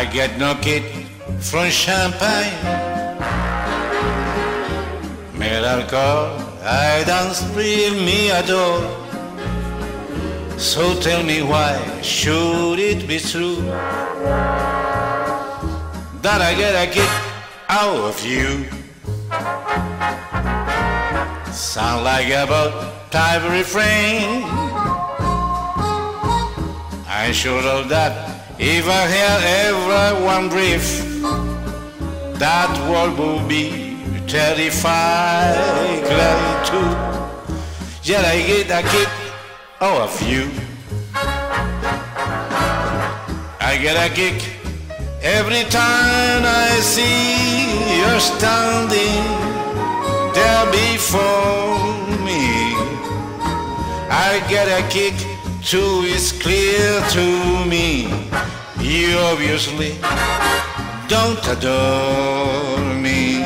I get no kick from champagne. Miracle, I don't real me at all. So tell me why should it be true that I get a kick out of you? Sound like about type refrain. I sure have that if I had ever one brief, that world would be terrified glad too. Yet I get a kick out of you. I get a kick every time I see you're standing there before me. I get a kick too, is clear to me. You obviously don't adore me.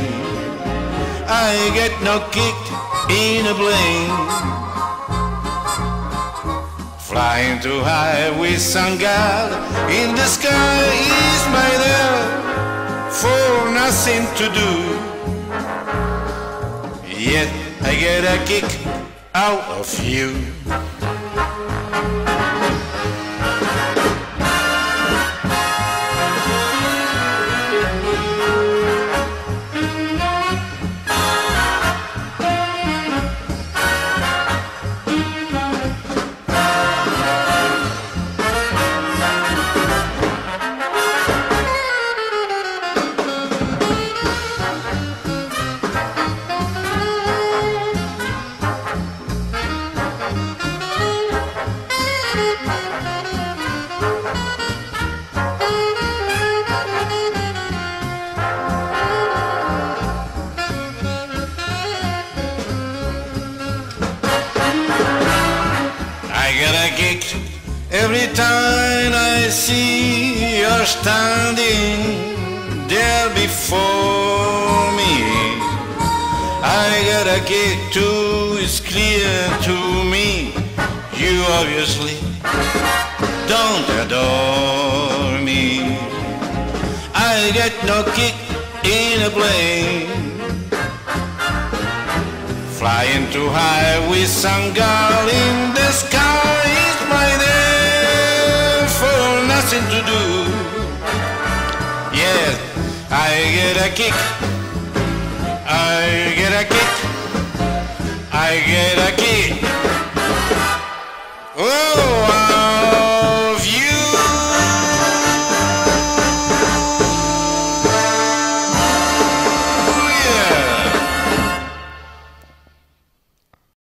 I get no kick in a plane. Flying too high with some gal in the sky is my there for nothing to do. Yet I get a kick out of you. Get a kick every time I see you're standing there before me. I get a kick too, it's clear to me. You obviously don't adore me. I get no kick in a plane. Flying too high with some girl in the sky is my there for nothing to do. Yes, I get a kick. I